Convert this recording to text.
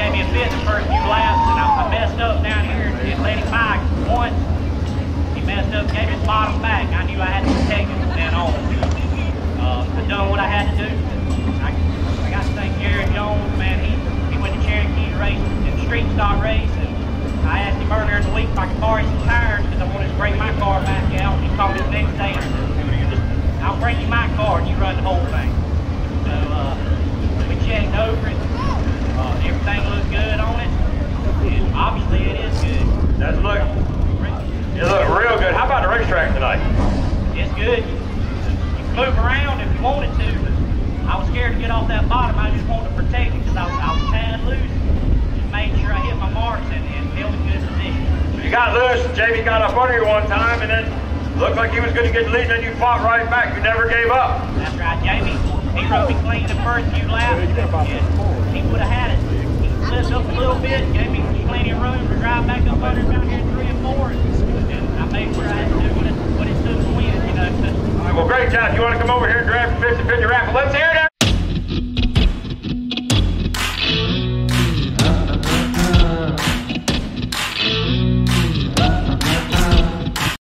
gave me a fit the first few laps, and I, I messed up down here and let him by once. He messed up, gave his bottom back. I knew I had to protect him from then on. Uh, I done what I had to do. I, I got to thank Jared Jones, man. He, he went to Cherokee race, the street stock race, and I asked him earlier in the week if I could borrow some tires because I wanted to bring my car back out. He called me the next day and said, I'll bring you my car and you run the whole thing. So uh, we checked over it. Everything looked good on it. And obviously it is good. That's look. It looked real good. How about the racetrack tonight? It's good. You can move around if you wanted to. But I was scared to get off that bottom. I just wanted to protect it because I was, I was tad loose. Just made sure I hit my marks and, and held a good position. You got loose. Jamie got up under you one time, and then looked like he was going to get the lead, and then you fought right back. You never gave up. That's right, Jamie. He rode me clean the first few laps. He would have had it. Slipped up a little bit, gave me plenty of room to drive back up under down here three and four. And I made sure I had to do what it, what it took to win, you know. All right, well, great job. You want to come over here and grab your 50-50 raffle? Let's hear it